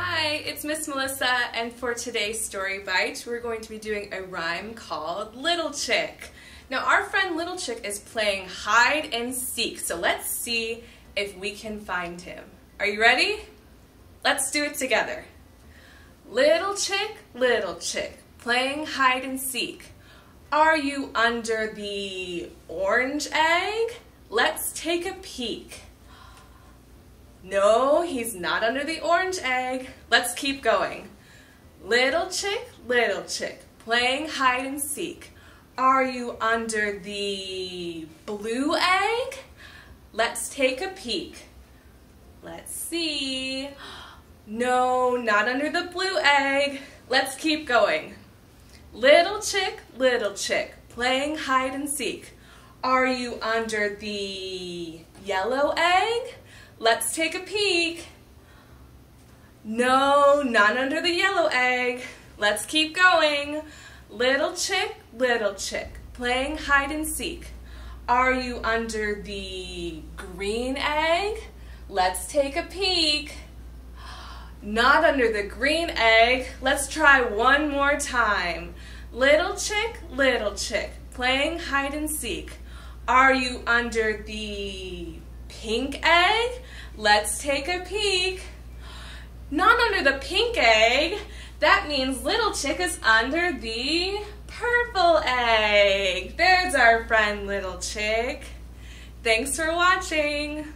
Hi, it's Miss Melissa, and for today's Story Byte, we're going to be doing a rhyme called Little Chick. Now, our friend Little Chick is playing hide and seek, so let's see if we can find him. Are you ready? Let's do it together. Little chick, little chick, playing hide and seek. Are you under the orange egg? Let's take a peek. No, he's not under the orange egg. Let's keep going. Little chick, little chick, playing hide and seek. Are you under the blue egg? Let's take a peek. Let's see. No, not under the blue egg. Let's keep going. Little chick, little chick, playing hide and seek. Are you under the yellow egg? Let's take a peek. No, not under the yellow egg. Let's keep going. Little chick, little chick, playing hide and seek. Are you under the green egg? Let's take a peek. Not under the green egg. Let's try one more time. Little chick, little chick, playing hide and seek. Are you under the pink egg? Let's take a peek. Not under the pink egg. That means little chick is under the purple egg. There's our friend little chick. Thanks for watching.